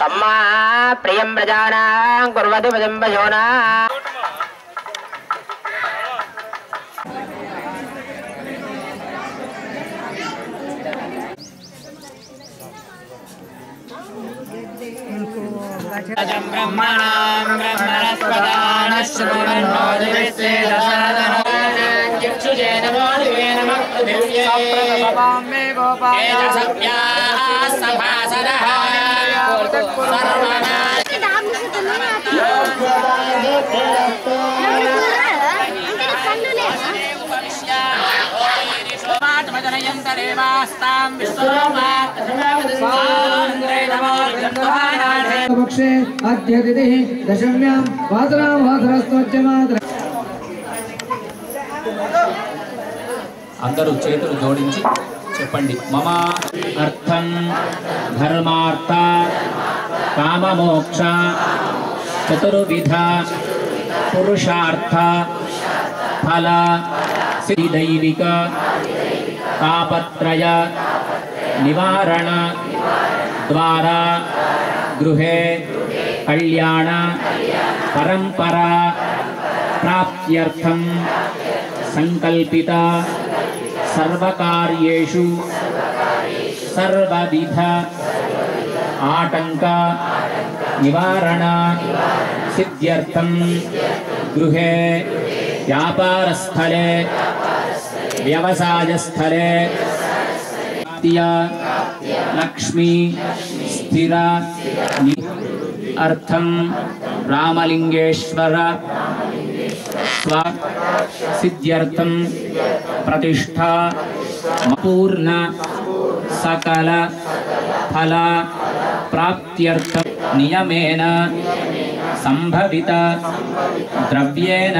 तम्मा प्रियं प्रजानां कुर्वतु भजम्बशोना ब्रह्मणां ब्रह्मणस्पदानः श्रुवन्नो दिविस्ते दशादनो चक्षुषे नमो दिवे नमः पृथिव्ये అద్య తిథి దశమ్యాం వాసరా వాసరస్వచ్యమాత్ర అందరూ చేతులు జోడించి पंडित। मम अर्थम धर्मार्थ काम मोक्ष चतुर्विध, पुरुषार्थ, फल दैविक तापत्रय, निवारण, द्वारा, गृहे, कल्याण, परंपरा प्राप्त्यर्थम संकल्पिता सर्वकार्येषु। सर्वविध। आटङ्क। निवारण। सिद्ध्यर्थं। गृहे। व्यापारस्थले। व्यवसायस्थले। लक्ष्मी। स्थिरा। अर्थं। रामलिङ्गेश्वर। స్వసిద్ధ్యర్థం సిద్ధ్యర్థం ప్రతిష్ఠా పూర్ణ సకల ఫల ప్రాప్త్యర్థం నియమేన సంభవిత ద్రవ్యేన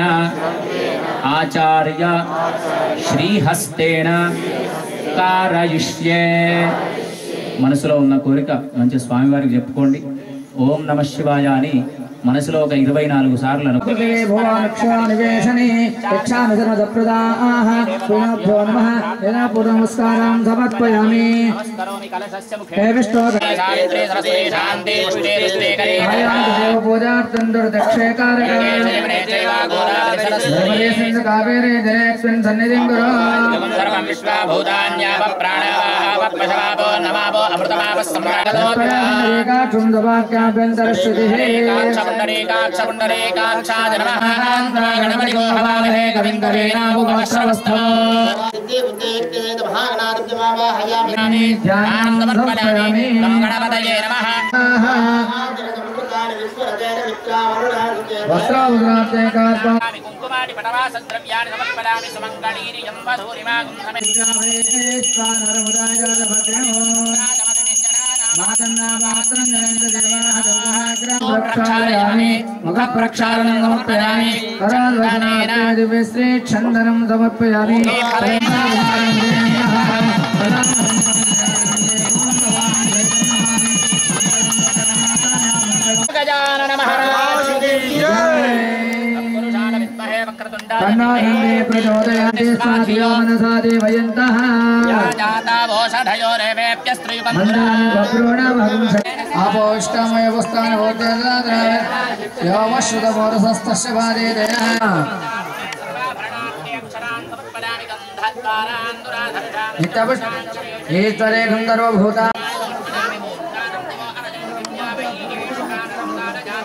ఆచార్య శ్రీహస్తేన కారయిష్యే. మనసులో ఉన్న కోరిక మంచి స్వామివారికి చెప్పుకోండి. ఓం నమ శివాయ అని మనసులో ఒక ఇరవై నాలుగు సార్లు అను భువనక్షానివేశనే రక్షానుసర్మదప్రదాః పునభ్యో నమః యదాపూర్వ నమస్కారం సమర్పయామి హే విష్ణు దేవ పూజార్థం దుర్దక్షే కారక నర్మదే సింధు కావేరే జలేస్మిన్ సన్నిధిం గురు ఏకాక్షం దవాక్యాభ్యంతరశ్రుతిః ధ్యానం సమర్పయామి. వస్త్రాభరణార్థే కార్పం तन्नाधन्ये प्रचोदयाते स्वाधियो मनसा देवयन्तः मन्दानि वक्रोणवंश आपोष्टमय पुस्तानि भूतेन्द्राद्र योमश्रुतमोरसस्तस्य पादेदयः ईतरे गन्धर्वभूता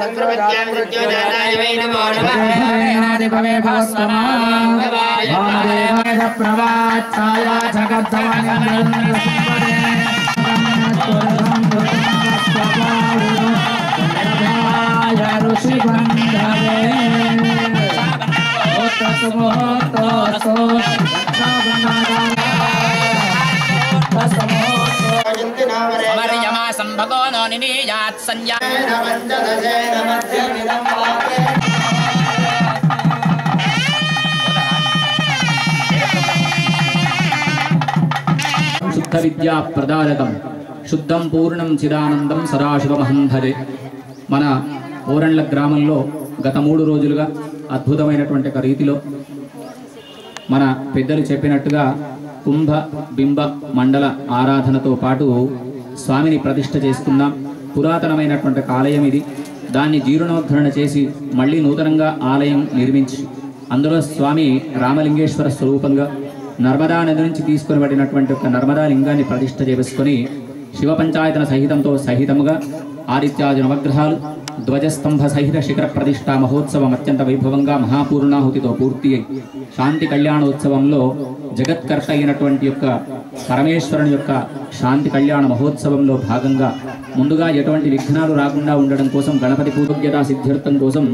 संक्रमित्यानित्योजानाय वै नमो नमः हरिभवे भास्वमादेवाय प्रवाचाया जगद्धवानिन्द्रस्पदे ऋषिबन्धवे तत्मोहतोसो तत्समोहतो నో శుద్ధ విద్యా ప్రదాయకం శుద్ధం పూర్ణం చిదానందం సదాశివమహంధరే మన ఓరండ్ల గ్రామంలో గత మూడు రోజులుగా అద్భుతమైనటువంటి ఒక రీతిలో మన పెద్దలు చెప్పినట్టుగా కుంభ బింబ మండల ఆరాధనతో పాటు స్వామిని ప్రతిష్ట చేసుకున్నాం పురాతనమైనటువంటి ఆలయం ఇది. దాన్ని జీర్ణోద్ధరణ చేసి మళ్ళీ నూతనంగా ఆలయం నిర్మించి అందులో స్వామి రామలింగేశ్వర స్వరూపంగా నర్మదా నది నుంచి తీసుకుని పడినటువంటి ఒక నర్మదా లింగాన్ని ప్రతిష్ట చేసుకొని శివ పంచాయతన సహితంతో సహితముగా ఆదిత్యాది నవగ్రహాలు ధ్వజస్తంభ సహిత శిఖర ప్రతిష్ఠా మహోత్సవం అత్యంత వైభవంగా మహాపూర్ణాహుతితో పూర్తి అయి శాంతి కళ్యాణోత్సవంలో జగత్కర్త అయినటువంటి యొక్క పరమేశ్వరుని యొక్క శాంతి కళ్యాణ మహోత్సవంలో భాగంగా ముందుగా ఎటువంటి విఘ్నాలు రాకుండా ఉండడం కోసం గణపతి పూర్వజ్ఞతా సిద్ధ్యర్థం కోసం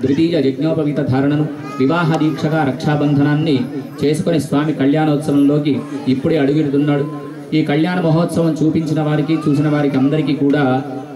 ద్వితీయ యజ్ఞోపవీత ధారణను వివాహ దీక్షగా రక్షాబంధనాన్ని చేసుకొని స్వామి కళ్యాణోత్సవంలోకి ఇప్పుడే అడుగుతున్నాడు ఈ కళ్యాణ మహోత్సవం చూపించిన వారికి చూసిన వారికి అందరికీ కూడా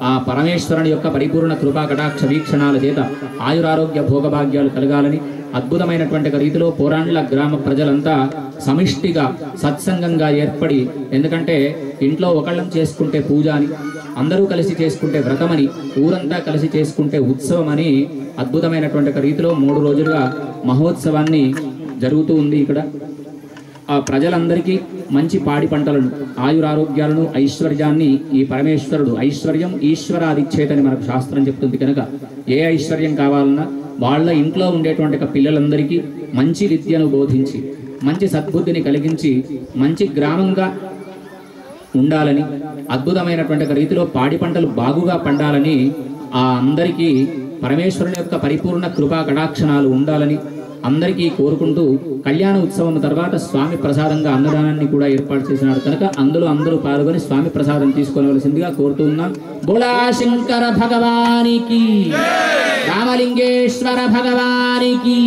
ఆ పరమేశ్వరుని యొక్క పరిపూర్ణ కృపా కటాక్ష వీక్షణాల చేత ఆయురారోగ్య భోగభాగ్యాలు కలగాలని అద్భుతమైనటువంటి రీతిలో పోరాండ్ల గ్రామ ప్రజలంతా సమిష్టిగా సత్సంగంగా ఏర్పడి ఎందుకంటే ఇంట్లో ఒకళ్ళం చేసుకుంటే పూజ అని అందరూ కలిసి చేసుకుంటే వ్రతమని ఊరంతా కలిసి చేసుకుంటే ఉత్సవం అని అద్భుతమైనటువంటి రీతిలో మూడు రోజులుగా మహోత్సవాన్ని జరుగుతూ ఉంది ఇక్కడ. ఆ ప్రజలందరికీ మంచి పాడి పంటలను ఆయురారోగ్యాలను ఐశ్వర్యాన్ని ఈ పరమేశ్వరుడు ఐశ్వర్యం ఈశ్వరాదిచ్చేతని మనకు శాస్త్రం చెప్తుంది కనుక ఏ ఐశ్వర్యం కావాలన్నా వాళ్ళ ఇంట్లో ఉండేటువంటి పిల్లలందరికీ మంచి విద్యను బోధించి మంచి సద్బుద్ధిని కలిగించి మంచి గ్రామంగా ఉండాలని అద్భుతమైనటువంటి రీతిలో పాడి పంటలు బాగుగా పండాలని ఆ అందరికీ పరమేశ్వరుని యొక్క పరిపూర్ణ కృపా కటాక్షణాలు ఉండాలని అందరికీ కోరుకుంటూ కళ్యాణ ఉత్సవం తర్వాత స్వామి ప్రసాదంగా అన్నదానాన్ని కూడా ఏర్పాటు చేసినారు. కనుక అందులో అందరూ పాల్గొని స్వామి ప్రసాదం తీసుకోవలసిందిగా కోరుతూ ఉన్నాం. బోళాశంకర భగవానికి రామలింగేశ్వర భగవానికి.